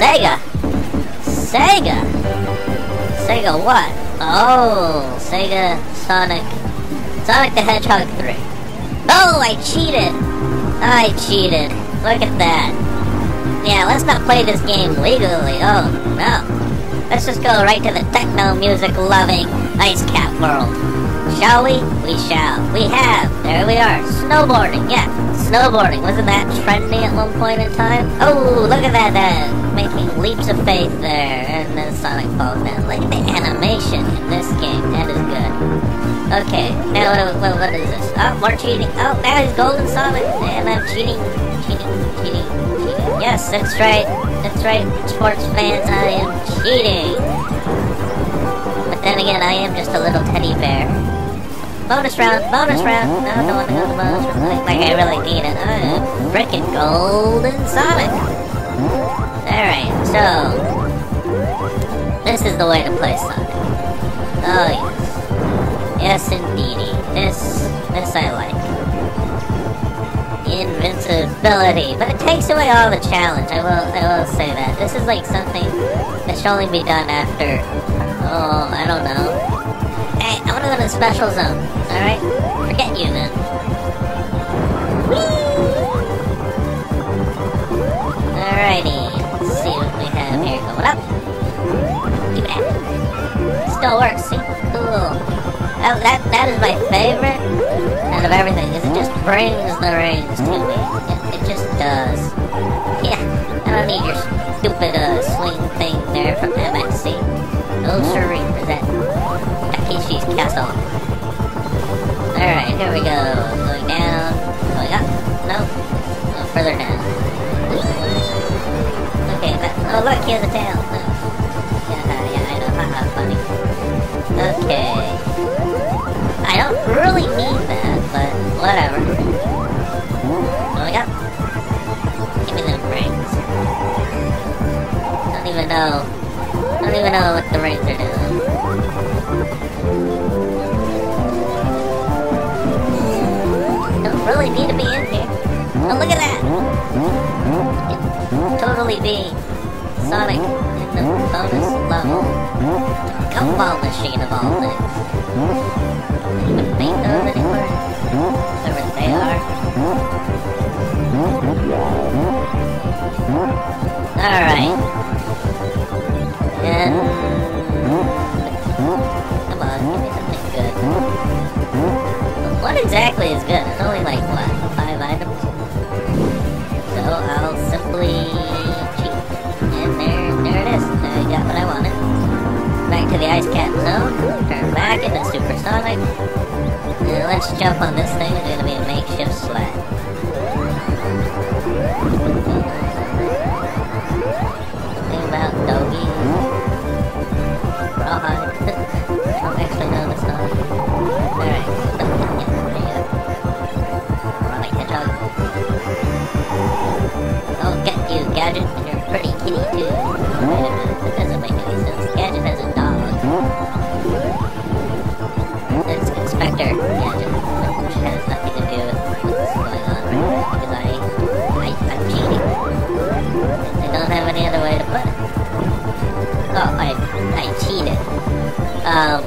Sega. Sega Sega what? Oh, Sega Sonic. Sonic the Hedgehog 3. Oh, I cheated. I cheated. Look at that. Yeah, let's not play this game legally. Oh, no. Let's just go right to the techno music loving Ice Cap world. Shall we? We shall. We have. There we are. Snowboarding. Yeah, snowboarding. Wasn't that trendy at one point in time? Oh, look at that. Uh, making leaps of faith there. And then Sonic down. Look at the animation in this game. That is good. Okay, now what, what, what is this? Oh, more cheating. Oh, now he's Golden Sonic. And I'm cheating. Cheating. Cheating. Cheating. Yes, that's right. That's right, sports fans. I am cheating. But then again, I am just a little teddy bear. Bonus round, bonus round. No, I don't want to go to bonus round. Like, like I really need it. I am freaking golden Sonic. Alright, so. This is the way to play Sonic. Oh, yes. Yes, indeedy. This, this I like. Invincibility, but it takes away all the challenge. I will, I will say that. This is like something that should only be done after. Oh, I don't know. Hey, I want to go to the special zone. All right, forget you then. Alrighty, let's see what we have here going up. Give it. Still works. See, cool. That, that, that is my favorite out of everything, is it just brings the rings to me. It, it just does. Yeah, I don't need your stupid uh, swing thing there from MXC. Siree, is that Takeshi's castle. Alright, here we go. Going down, going up. No, no further down. Look, he has a tail. Yeah, yeah, I know, haha, funny. Okay. I don't really need that, but whatever. Going up. Give me them rings. Don't even know. Don't even know what the rings are doing. Don't really need to be in here. Oh, look at that! It totally be Sonic in the bonus level. Gumball machine of all things. Even make those anymore? Whatever they are. Alright. And... Come on, give me something good. What exactly is good? It's only like, what, five items? So I'll simply got what I wanted. Back to the Ice Cap Zone. Turn back into Supersonic. And let's jump on this thing. It's gonna be a makeshift sled. Something about Doggy. Rawhide. Don't actually know the song. Alright. Rawhide Hedgehog. I'll get you, Gadget, and you're pretty kitty too. Um,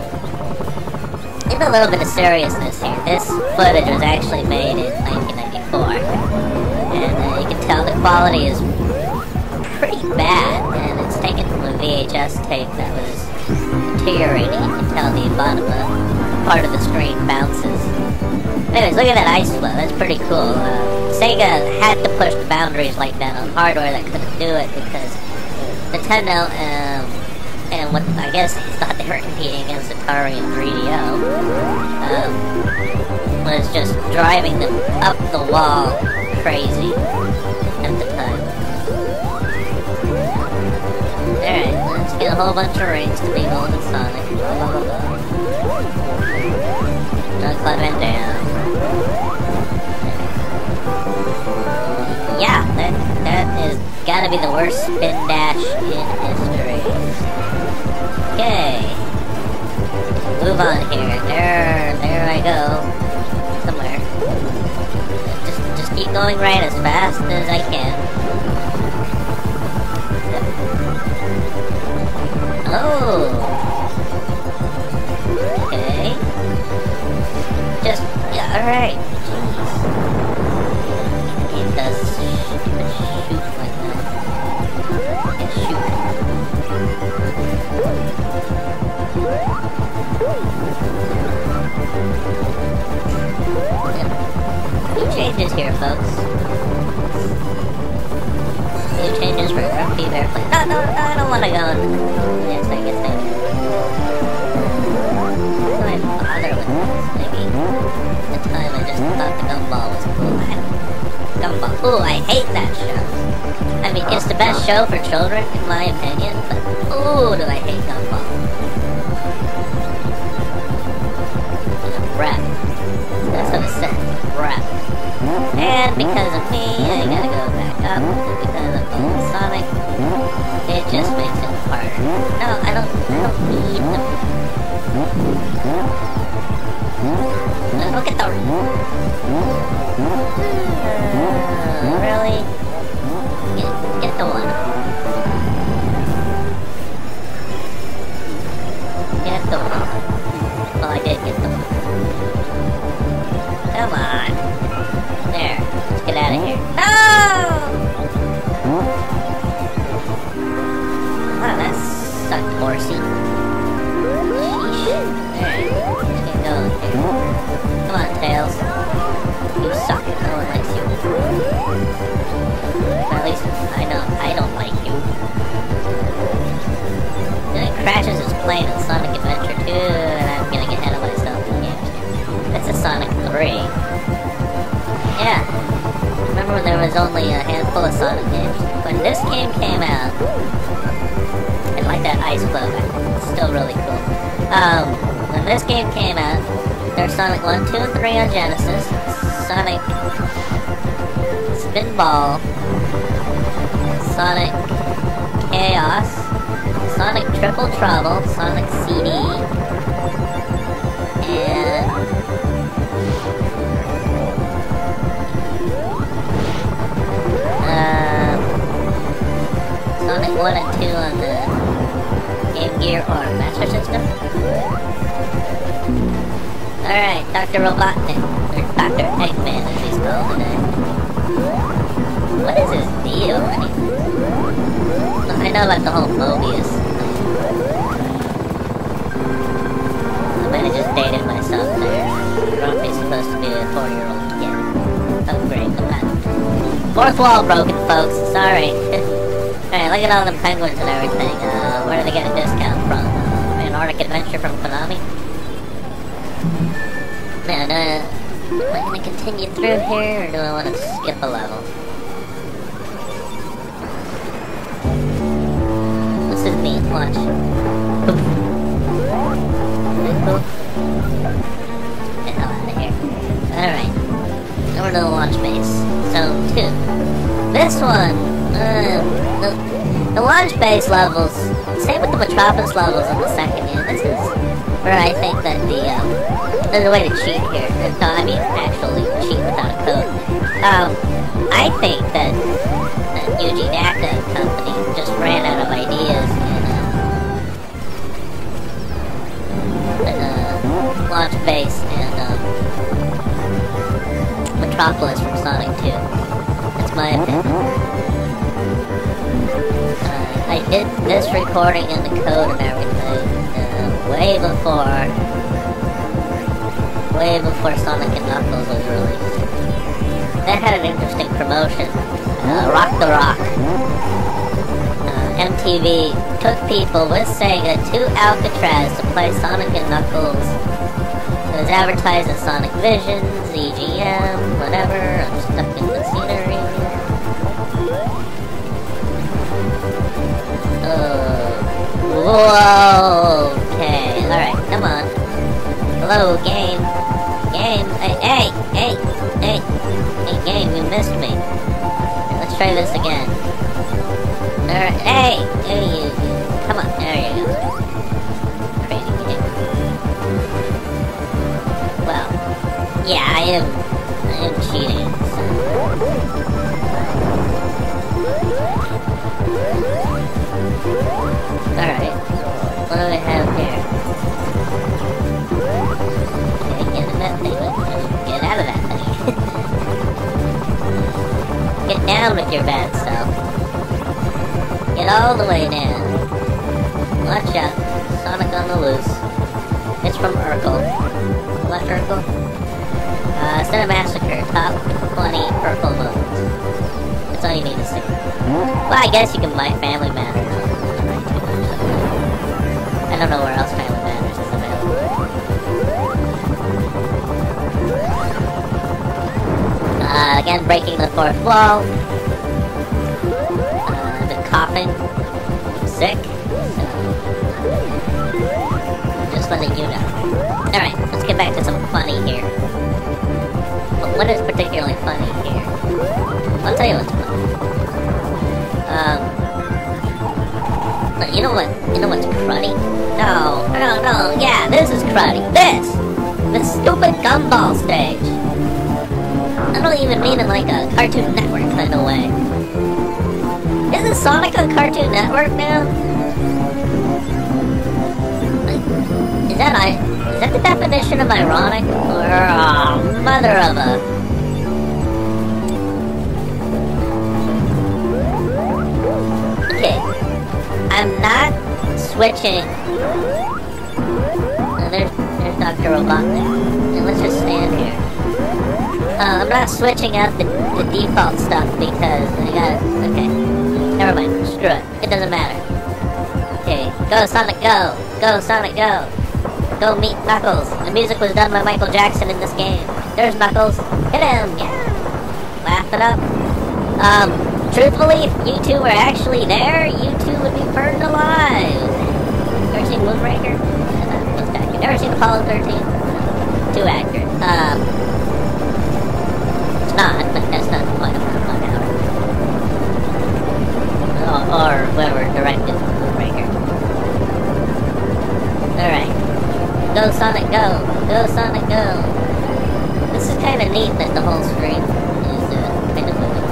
in a little bit of seriousness here, this footage was actually made in 1994. And uh, you can tell the quality is pretty bad, and it's taken from a VHS tape that was deteriorating. You can tell the bottom uh, part of the screen bounces. Anyways, look at that ice flow. That's pretty cool. Uh, Sega had to push the boundaries like that on hardware that couldn't do it because Nintendo um, what I guess they thought they were competing against Atari and 3DO um, was just driving them up the wall crazy at the time. Alright, let's get a whole bunch of rings to be Golden Sonic. Blah, blah, blah, blah. Van Yeah, that, that is gotta be the worst spin dash in history. Okay. Move on here. There, there I go. Somewhere. Just, just keep going right as fast as I can. Yes, I guess maybe. Why bother with this? At the time I just thought the gumball was cool. I Gumball. Ooh, I hate that show. I mean, it's the best show for children, in my opinion, but ooh, do I hate Gumball. Rap. That's what it said. Rap. And because of me, I gotta go up. Because of Sonic, it just makes it harder. No, I don't, I don't need the... Look at the... Uh, really? Get, get the one. Get the one. Well, I did get the one. Come on. There. Let's get out of here. No! Wow, that sucked, horsey. Sheesh. Come on, Tails. You suck. No one likes you. At least, I know, I don't like you. Then crashes his plane in Sonic Adventure 2, and I'm ahead of myself in games a Sonic 3. Yeah. Remember when there was only really cool. Um, when this game came out, there's Sonic 1, 2, and 3 on Genesis, Sonic Spinball, Sonic Chaos, Sonic Triple Trouble, Sonic CD, Gear or Master System. Alright, Dr. Robotnik, or Dr. Eggman as he's called today. What is his deal? I I know about the whole Mobius. I might have just dated myself there. Grumpy's supposed to be a four-year-old kid. Oh great, I'm. Fourth wall broken, folks. Sorry. Alright, look at all the penguins and everything. Uh, where do they get a discount from? Antarctic Adventure from Konami? Man, uh, am I gonna continue through here, or do I want to skip a level? This is me. Watch. Get the hell out of here. Alright. Over to the launch base. Zone 2. This one, uh, the launch base levels, same with the Metropolis levels in the second game. This is where I think that the, um, there's a way to cheat here. No, I mean actually cheat without a code. Um, I think that, that Yuji Naka company just ran out of ideas in, uh, uh, launch base and, um, Metropolis from Sonic 2. That's my opinion. I did this recording and the code and everything uh, way before, way before Sonic and Knuckles was released. That had an interesting promotion. Uh, Rock the Rock. Uh, MTV took people with Sega to Alcatraz to play Sonic and Knuckles it was advertised as Sonic Visions, EGM, whatever. I'm stuck in the scenery. Whoa. Okay. Alright, come on. Hello, game. Game. Hey, hey, hey, hey. Hey, game, you missed me. Let's try this again. Alright, hey! Hey, you. Come on, there you go. Crazy game. Well, yeah, I am. With your bad stuff. Get all the way down. Watch out. Sonic on the loose. It's from Urkel. What Urkel? Uh, Cinemassacre, top 20 Urkel moments. That's all you need to see. Well, I guess you can buy Family Matters something. don't know where else Uh, again, breaking the fourth wall. Uh, I've been coughing. I'm sick. So, just letting you know. Alright, let's get back to some funny here. But what is particularly funny here? I'll tell you what's funny. Um, you know what? You know what's cruddy? No, no, no. Yeah, this is cruddy. This, this stupid gumball stage. Don't even mean in like a Cartoon Network kind of way. Isn't Sonic on Cartoon Network now? Is that I? Is that the definition of ironic? Or oh, mother of a? Okay, I'm not switching. There's, there's Dr. Robotnik. And let's just not switching out the, the default stuff because I got Okay. Never mind. Screw it. It doesn't matter. Okay. Go, Sonic, go. Go, Sonic, go. Go meet Knuckles. The music was done by Michael Jackson in this game. There's Knuckles. Hit him. Yeah. Laugh it up. Um, truthfully, if you two were actually there, you two would be burned alive. Ever seen Moonraker? Uh, That's accurate. Ever seen Apollo 13? Too accurate. Um, not, that's not the point of the. Or, or whoever directed Moonraker. Alright. Go Sonic, go! Go Sonic, go! This is kind of neat that the whole screen is uh, kind of moving.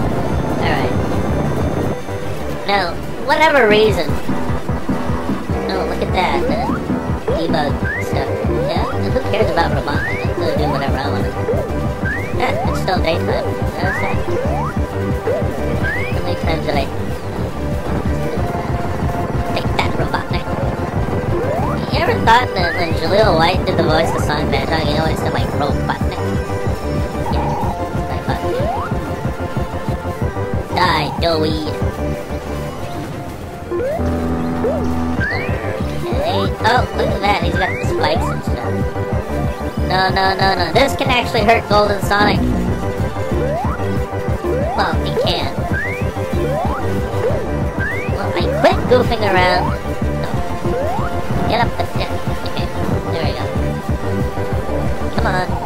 Alright. Now, whatever reason. Oh, look at that. The debug stuff. Yeah, who cares about Robotnik? I'm gonna do whatever I want Yeah, it's still daytime. Uh, That's it. How many times did I... Uh, take that, Robotnik. You ever thought that when Jaleel White did the voice of Sonic the Hedgehog, you know, it's like Robotnik? Yeah, I thought. Die, Doughy. Okay. Oh, look at that. He's got the spikes and stuff. No, no, no, no. This can actually hurt Golden Sonic. Well, he can. Well, I quit goofing around. Get up the... Yeah. Okay. There we go. Come on.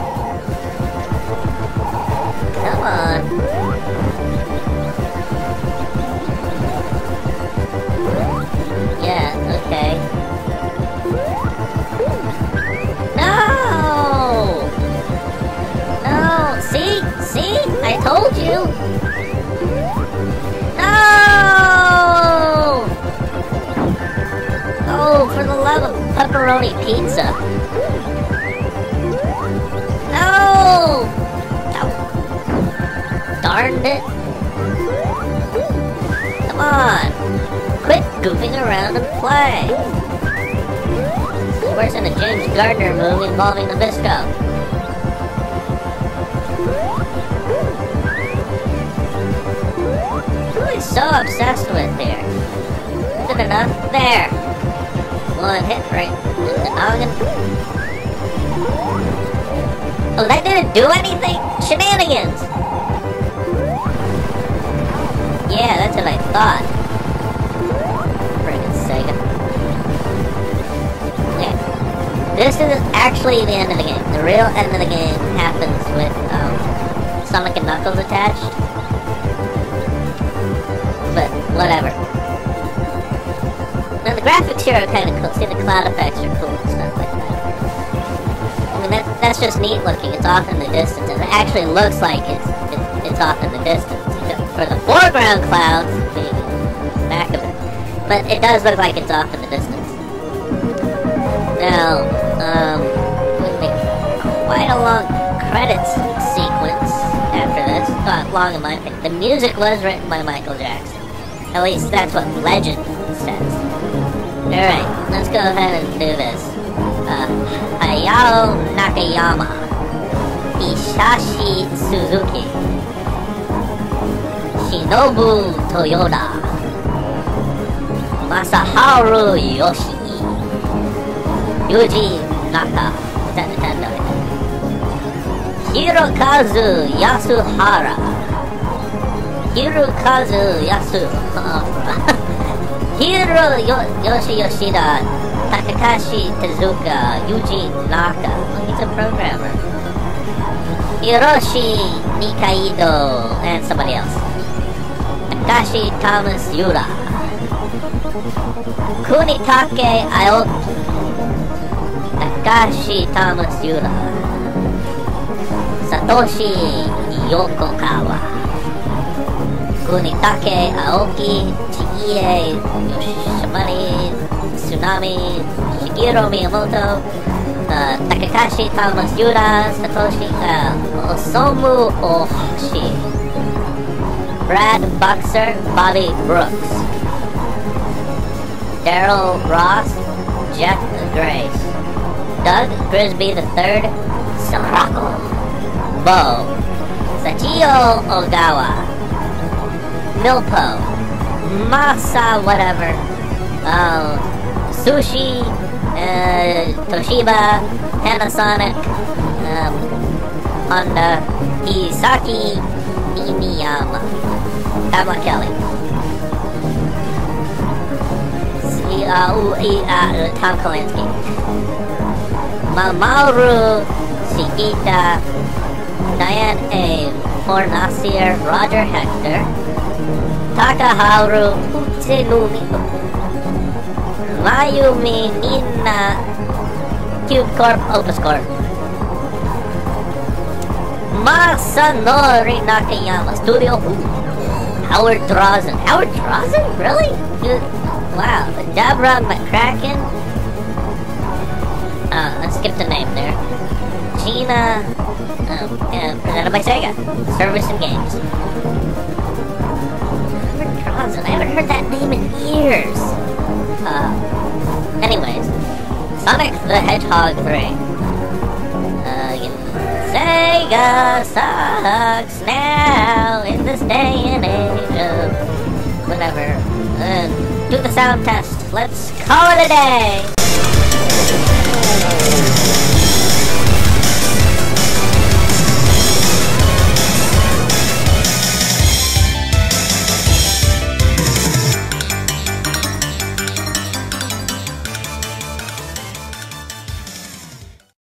Pepperoni pizza. No! Oh. Darned it. Come on. Quit goofing around and play. Worse than a James Garner movie involving Nabisco. So obsessed with here? Is it enough? There. One hit right. Oh, that didn't do anything? Shenanigans! Yeah, that's what I thought. Friggin' Sega. Okay. This is actually the end of the game. The real end of the game happens with um, Sonic and Knuckles attached. Are kind of cool. See the cloud effects are cool and stuff like that. I mean that, that's just neat looking. It's off in the distance, it actually looks like it's it, it's off in the distance for the foreground clouds being back of it. But it does look like it's off in the distance. Now, um, we make quite a long credits sequence after this. Not long in my opinion. The music was written by Michael Jackson. At least that's what legend. Alright, let's go ahead and do this. Uh, Hayao Nakayama. Hishashi Suzuki. Shinobu Toyoda. Masaharu Yoshi. Yuji Naka. Is that Nintendo? Hirokazu Yasuhara. Hirokazu Yasuhara. Hiro Yo- Yoshi Yoshida. Takakashi Tezuka. Yuji Naka. He's a programmer. Hiroshi Nikaido. And somebody else. Takashi Thomas Yuda. Kunitake Aoki. Takashi Thomas Yuda. Satoshi Yokokawa. Kunitake Aoki. Chie Yoshimari. Tsunami. Shigeru Miyamoto. Uh, Takakashi Thomas Yuda. Satoshi uh, Osamu Ohashi. Brad Boxer. Bobby Brooks. Daryl Ross, Jeff Grace, Doug Grisby III, Sarako, Bo, Sachio Ogawa, Milpo, Masa whatever, uh, Sushi, uh, Toshiba, Panasonic, um, Honda, Isaki, Iniyama, Tabla Kelly. C uh, Tom Kalinske. Mamoru Sigita, Diane A. Fornasier, Roger Hector, Takaharu Utsunumi, Mayumi Nina, Cube Corp, Opus Corp. Masanori Nakayama, Studio. Howard Drossin. Howard Drossin? Really? Dude, wow. Deborah McCracken. Uh, let's skip the name there. Gina. Um, and presented by Sega. Service and Games. Drossin. I haven't heard that name in years. Uh, anyways. Sonic the Hedgehog 3. Uh, Sega sucks now in this day and age of whatever. Uh, do the sound test. Let's call it a day.